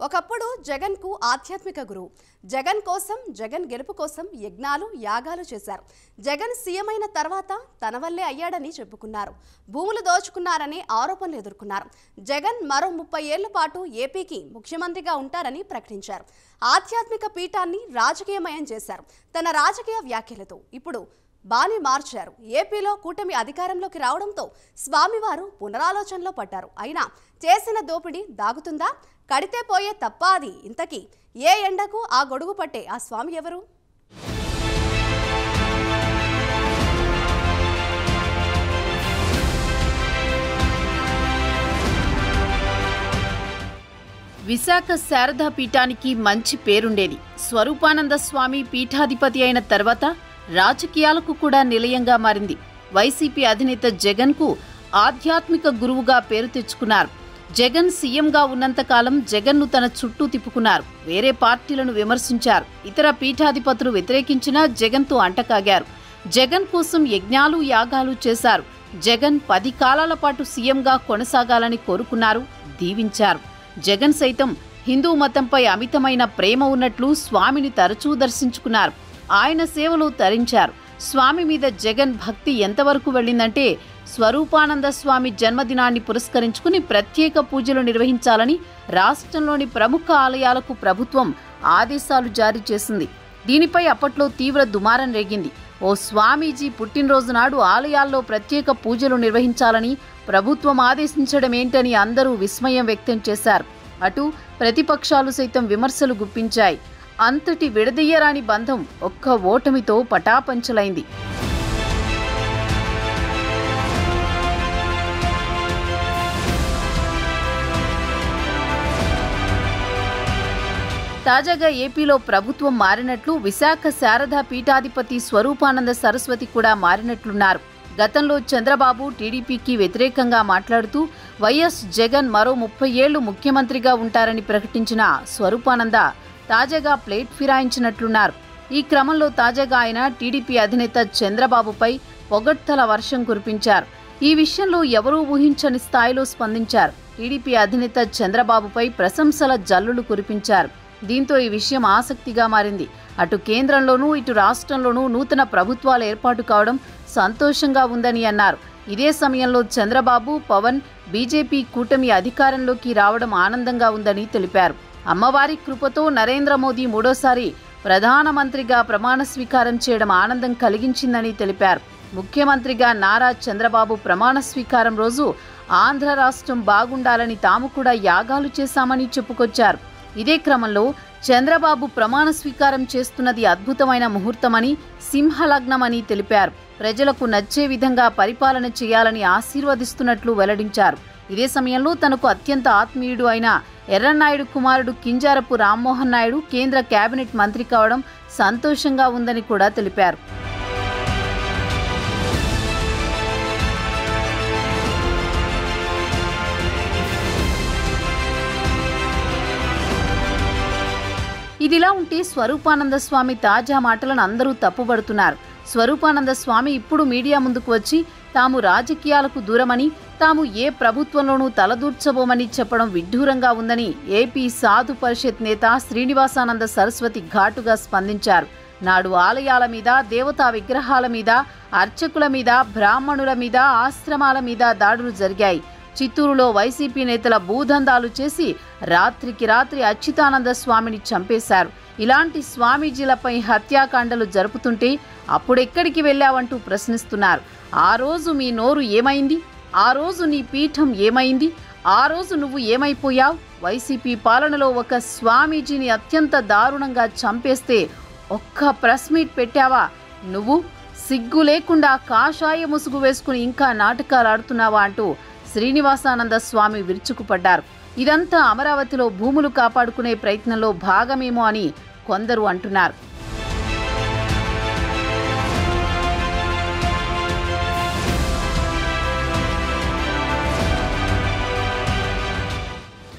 ఒకప్పుడు జగన్కు ఆధ్యాత్మిక గురువు. జగన్ కోసం జగన్ గెలుపు కోసం యజ్ఞాలు యాగాలు చేశారు. జగన్ సీఎం అయిన తర్వాత తన వల్లే అయ్యాడని చెప్పుకున్నారు. భూములు దోచుకున్నారని ఆరోపణలు ఎదుర్కొన్నారు. జగన్ మరో ముప్పై ఏళ్ళ పాటు ఏపీకి ముఖ్యమంత్రిగా ఉంటారని ప్రకటించారు. ఆధ్యాత్మిక పీఠాన్ని రాజకీయమయం చేశారు. తన రాజకీయ వ్యాఖ్యలతో ఇప్పుడు బాలి మార్చారు. ఏపీలో కూటమి అధికారంలోకి రావడంతో స్వామివారు పునరాలోచనలో పడ్డారు. అయినా చేసిన దోపిడీ దాగుతుందా? కడితే పోయే తప్ప అది. ఇంతకీ ఏ ఎండకు ఆ గొడుగు పట్టే? ఆ స్వామి ఎవరు? విశాఖ శారదా పీఠానికి మంచి పేరుండేది. స్వరూపానంద స్వామి పీఠాధిపతి అయిన తర్వాత రాజకీయాలకు కూడా నిలయంగా మారింది. వైసీపీ అధినేత జగన్కు ఆధ్యాత్మిక గురువుగా పేరు తెచ్చుకున్నారు. జగన్ సీఎంగా ఉన్నంతకాలం జగన్ను తన చుట్టూ తిప్పుకున్నారు. వేరే పార్టీలను విమర్శించారు. ఇతర పీఠాధిపతులు వ్యతిరేకించినా జగన్తో అంటకాగారు. జగన్ కోసం యజ్ఞాలు యాగాలు చేశారు. జగన్ పది కాలాల పాటు సీఎంగా కొనసాగాలని కోరుకున్నారు దీవించారు. జగన్ సైతం హిందూ మతంపై అమితమైన ప్రేమ ఉన్నట్లు స్వామిని తరచూ దర్శించుకున్నారు. ఆయన సేవలు తరించారు. స్వామి మీద జగన్ భక్తి ఎంతవరకు వెళ్ళిందంటే స్వరూపానంద స్వామి జన్మదినాన్ని పురస్కరించుకుని ప్రత్యేక పూజలు నిర్వహించాలని రాష్ట్రంలోని ప్రముఖ ఆలయాలకు ప్రభుత్వం ఆదేశాలు జారీ చేసింది. దీనిపై అప్పట్లో తీవ్ర దుమారం రేగింది. ఓ స్వామీజీ పుట్టినరోజు నాడు ఆలయాల్లో ప్రత్యేక పూజలు నిర్వహించాలని ప్రభుత్వం ఆదేశించడం ఏంటని అందరూ విస్మయం వ్యక్తం చేశారు. అటు ప్రతిపక్షాలు సైతం విమర్శలు గుప్పించాయి. అంతటి విడదీయరాని బంధం ఒక్క ఓటమితో పటాపంచలైంది. తాజాగా ఏపీలో ప్రభుత్వం మారినట్లు విశాఖ శారదా పీఠాధిపతి స్వరూపానంద సరస్వతి కూడా మారినట్లున్నారు. గతంలో చంద్రబాబు టీడీపీకి వ్యతిరేకంగా మాట్లాడుతూ వైఎస్ జగన్ మరో ముప్పై ఏళ్ళు ముఖ్యమంత్రిగా ఉంటారని ప్రకటించిన స్వరూపానంద తాజాగా ప్లేట్ ఫిరాయించినట్లున్నారు. ఈ క్రమంలో తాజాగా ఆయన టీడీపీ అధినేత చంద్రబాబుపై పొగడ్తల వర్షం కురిపించారు. ఈ విషయంలో ఎవరూ ఊహించని స్థాయిలో స్పందించారు. టీడీపీ అధినేత చంద్రబాబుపై ప్రశంసల జల్లులు కురిపించారు. దీంతో ఈ విషయం ఆసక్తిగా మారింది. అటు కేంద్రంలోనూ ఇటు రాష్ట్రంలోనూ నూతన ప్రభుత్వాలు ఏర్పాటు కావడం సంతోషంగా ఉందని అన్నారు. ఇదే సమయంలో చంద్రబాబు పవన్ బీజేపీ కూటమి అధికారంలోకి రావడం ఆనందంగా ఉందని తెలిపారు. అమ్మవారి కృపతో నరేంద్ర మోదీ మూడోసారి ప్రధానమంత్రిగా ప్రమాణ స్వీకారం చేయడం ఆనందం కలిగించిందని తెలిపారు. ముఖ్యమంత్రిగా నారా చంద్రబాబు ప్రమాణ స్వీకారం రోజు ఆంధ్ర రాష్ట్రం బాగుండాలని తాము కూడా యాగాలు చేశామని చెప్పుకొచ్చారు. ఇదే క్రమంలో చంద్రబాబు ప్రమాణ స్వీకారం చేస్తున్నది అద్భుతమైన ముహూర్తమని సింహలగ్నమని తెలిపారు. ప్రజలకు నచ్చే విధంగా పరిపాలన చేయాలని ఆశీర్వదిస్తున్నట్లు వెల్లడించారు. ఇదే సమయంలో తనకు అత్యంత ఆత్మీయుడు అయిన ఎర్రనాయుడు కుమారుడు కింజారపు రామ్మోహన్ నాయుడు కేంద్ర కేబినెట్ మంత్రి కావడం సంతోషంగా ఉందని కూడా తెలిపారు. ఇదిలా ఉంటే స్వరూపానంద స్వామి తాజా మాటలను అందరూ తప్పుబడుతున్నారు. స్వరూపానంద స్వామి ఇప్పుడు మీడియా ముందుకు వచ్చి తాము రాజకీయాలకు దూరమని తాము ఏ ప్రభుత్వంలోనూ తలదూర్చబోమని చెప్పడం విడ్డూరంగా ఉందని ఏపీ సాధు పరిషత్ నేత శ్రీనివాసానంద సరస్వతి ఘాటుగా స్పందించారు. నాడు ఆలయాల మీద దేవతా విగ్రహాల మీద అర్చకుల మీద బ్రాహ్మణుల మీద ఆశ్రమాల మీద దాడులు జరిగాయి. చిత్తూరులో వైసీపీ నేతల భూదందాలు చేసి రాత్రికి రాత్రి అచ్యుతానంద స్వామిని చంపేశారు. ఇలాంటి స్వామీజీలపై హత్యాకాండలు జరుపుతుంటే అప్పుడెక్కడికి వెళ్ళావంటూ ప్రశ్నిస్తున్నారు. ఆ రోజు మీ నోరు ఏమైంది? ఆ రోజు నీ పీఠం ఏమైంది? ఆ రోజు నువ్వు ఏమైపోయావు? వైసీపీ పాలనలో ఒక స్వామీజీని అత్యంత దారుణంగా చంపేస్తే ఒక్క ప్రెస్ మీట్ పెట్టావా? నువ్వు సిగ్గు లేకుండా కాషాయ ముసుగు వేసుకుని ఇంకా నాటకాలు ఆడుతున్నావా అంటూ శ్రీనివాసానంద స్వామి విరుచుకుపడ్డారు. ఇదంతా అమరావతిలో భూములు కాపాడుకునే ప్రయత్నంలో భాగమేమో అని కొందరు అంటున్నారు.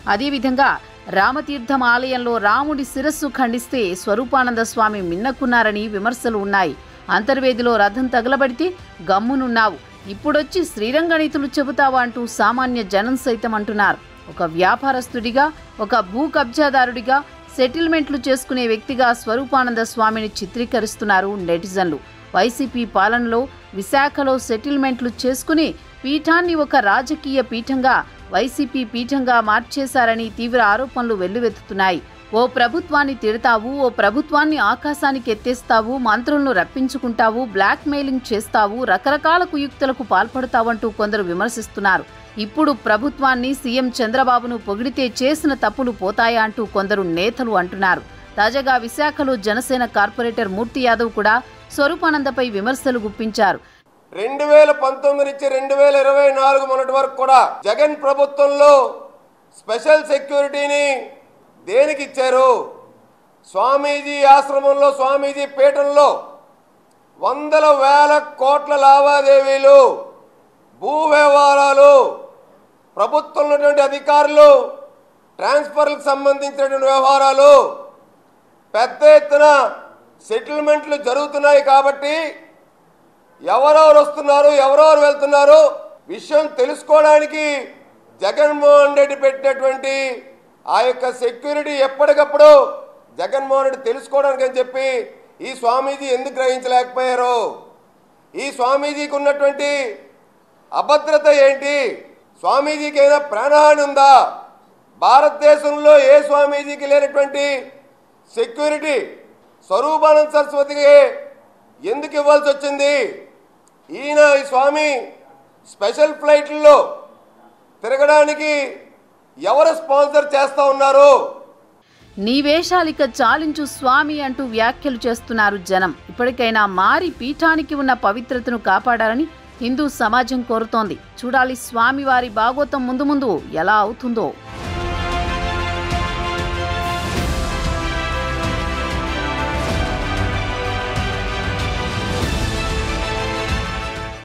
అదేవిధంగా రామతీర్థం ఆలయంలో రాముడి శిరస్సు ఖండిస్తే స్వరూపానంద స్వామి మిన్నకున్నారని విమర్శలు ఉన్నాయి. అంతర్వేదిలో రథం తగలబడితే గమ్మునున్నావు. ఇప్పుడొచ్చి శ్రీరంగనీతులు చెబుతావా అంటూ సామాన్య జనం సైతం అంటున్నారు. ఒక వ్యాపారస్తుడిగా ఒక భూ కబ్జాదారుడిగా సెటిల్మెంట్లు చేసుకునే వ్యక్తిగా స్వరూపానంద స్వామిని చిత్రీకరిస్తున్నారు నెటిజన్లు. వైసీపీ పాలనలో విశాఖలో సెటిల్మెంట్లు చేసుకుని పీఠాన్ని ఒక రాజకీయ పీఠంగా వైసీపీ పీఠంగా మార్చేశారని తీవ్ర ఆరోపణలు వెల్లువెత్తుతున్నాయి. ఓ ప్రభుత్వాన్ని తిడతావు ఓ ప్రభుత్వాన్ని ఆకాశానికి ఎత్తేస్తావు మంత్రులను రప్పించుకుంటావు బ్లాక్ మెయిలింగ్ చేస్తావు రకరకాల కుయుక్తులకు పాల్పడతావంటూ కొందరు విమర్శిస్తున్నారు. ఇప్పుడు ప్రభుత్వాన్ని సీఎం చంద్రబాబును పొగిడితే చేసిన తప్పులు పోతాయా అంటూ కొందరు నేతలు అంటున్నారు. తాజాగా విశాఖలో జనసేన కార్పొరేటర్ మూర్తి యాదవ్ కూడా స్వరూపానందపై విమర్శలు గుప్పించారు. రెండు వేల పంతొమ్మిది నుంచి రెండు వేల ఇరవై నాలుగు మొన్నటి వరకు కూడా జగన్ ప్రభుత్వంలో స్పెషల్ సెక్యూరిటీని దేనికి ఇచ్చారు స్వామీజీ ఆశ్రమంలో స్వామీజీ పీఠంలో వందల వేల కోట్ల లావాదేవీలు భూ వ్యవహారాలు ప్రభుత్వం ఉన్నటువంటి అధికారులు ట్రాన్స్ఫర్లకు సంబంధించినటువంటి వ్యవహారాలు పెద్ద ఎత్తున సెటిల్మెంట్లు జరుగుతున్నాయి కాబట్టి ఎవరెవరు వస్తున్నారు ఎవరెవరు వెళ్తున్నారు విషయం తెలుసుకోవడానికి జగన్మోహన్ రెడ్డి పెట్టినటువంటి ఆ యొక్క సెక్యూరిటీ ఎప్పటికప్పుడు జగన్మోహన్ రెడ్డి తెలుసుకోవడానికి అని చెప్పి ఈ స్వామీజీ ఎందుకు గ్రహించలేకపోయారు? ఈ స్వామీజీకి ఉన్నటువంటి అభద్రత ఏంటి? స్వామీజీకి ఏదైనా ప్రాణహాని ఉందా? భారతదేశంలో ఏ స్వామీజీకి లేనటువంటి సెక్యూరిటీ స్వరూపానంద సరస్వతికి ఎందుకు ఇవ్వాల్సి వచ్చింది? ఈయన ఈ స్వామి స్పెషల్ ఫ్లైట్లలో తిరగడానికి ఎవరు స్పాన్సర్ చేస్తా ఉన్నారు? నీ వేషాలిక చాలించు స్వామి అంటూ వ్యాఖ్యలు చేస్తున్నారు జనం. ఇప్పటికైనా మారి పీఠానికి ఉన్న పవిత్రతను కాపాడాలని హిందూ సమాజం కోరుతోంది. చూడాలి స్వామివారి భాగోతం ముందు ముందు ఎలా అవుతుందో.